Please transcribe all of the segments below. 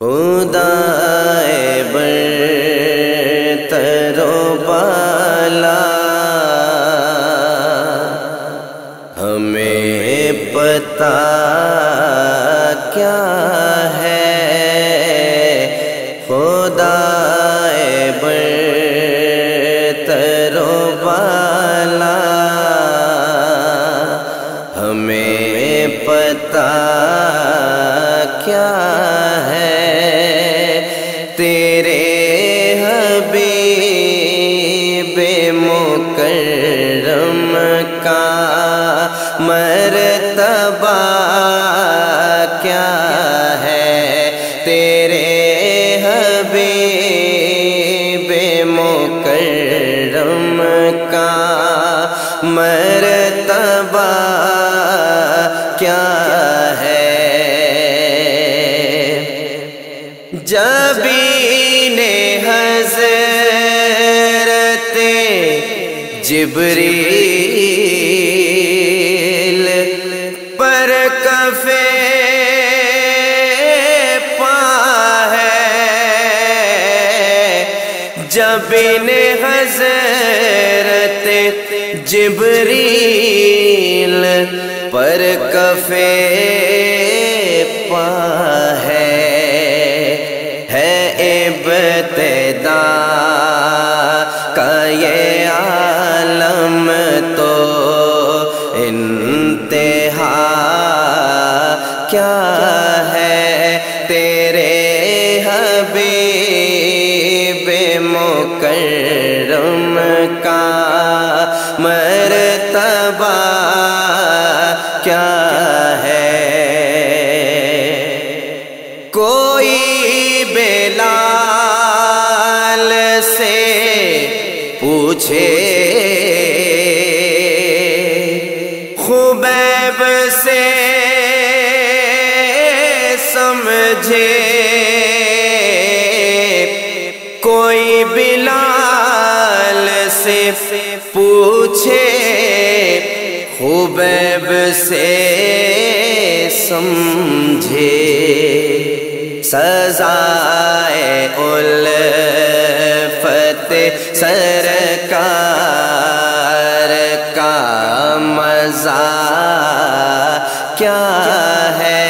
خدا بر ترو بالا۔ ہمیں پتا کیا ہے؟ خدا بر ترو بالا۔ ہمیں پتا کیا ہے؟ مرتبہ کیا ہے تیرے حبیب مکرم کا مرتبہ کیا ہے؟ جبین حضرت جبریل کفے پا ہے۔ جبین حضرت جبریل پر کفے پا ہے ہے ابتدا کا مرتبہ کیا ہے؟ کوئی بلال سے پوچھے۔ خبیب سے سمجھے۔ سے پوچھے خبیب سے سمجھے۔ سزائے الفت سرکار کا مزہ کیا ہے؟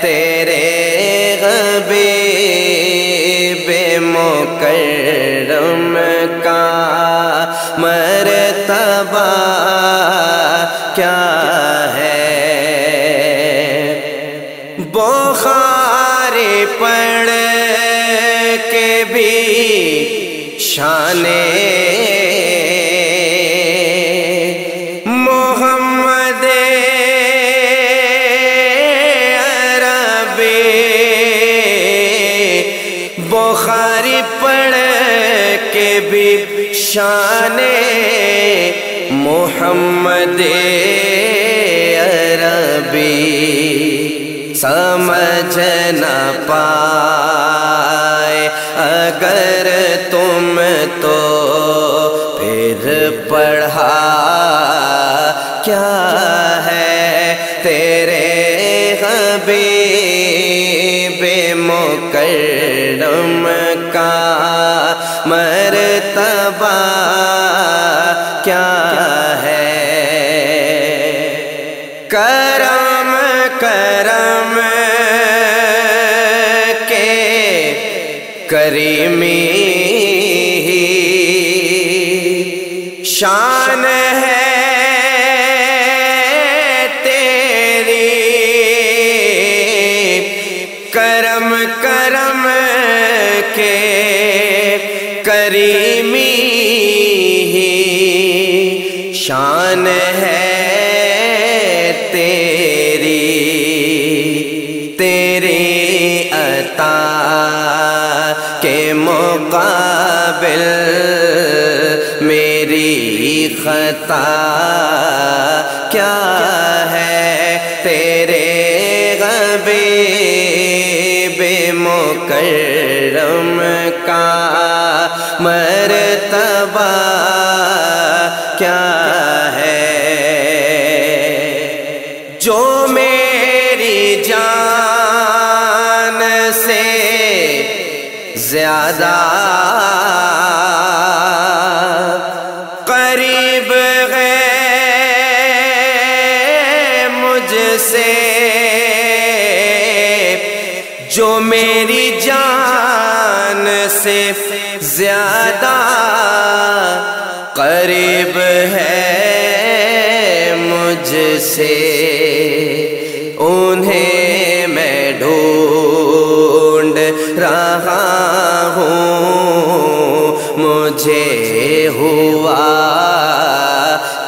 تیرے غبیب مکرم کا مرتبہ کیا ہے؟ بخار پڑھ کے بھی شان محمد عربی بخاری پڑھ کے بھی شان محمد عربی سمجھ نہ پائے۔ اگر تم تو پھر پڑھا کیا ہے تیرے حبیب کرم کرم کے کریمی شان ہے تیری کرم کرم کے کریمی شان ہے تیری تیری عطا کے مقابل میری خطا کیا ہے؟ تیرے غبیب مکرم کا مرتبہ کیا زیادہ قریب ہے مجھ سے جو میری جان سے زیادہ قریب ہے مجھ سے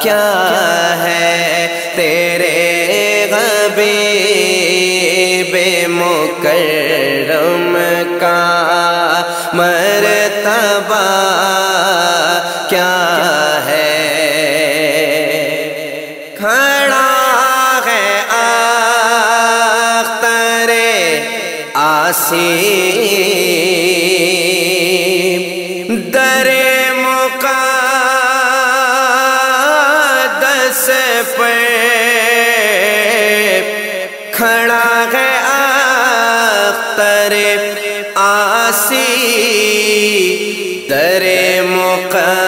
کیا ہے تیرے غبی بے مکرم کا مرتبہ کیا ہے؟ کھڑا ہے آختر آسی در آسی در مقدس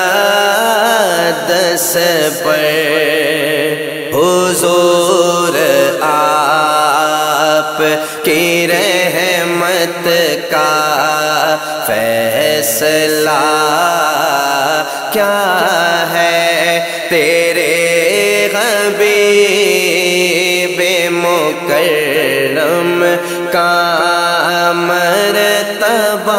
پر حضور آپ کی رحمت کا فیصلہ کیا ہے تیرے غبی بے کرم کا مرتبہ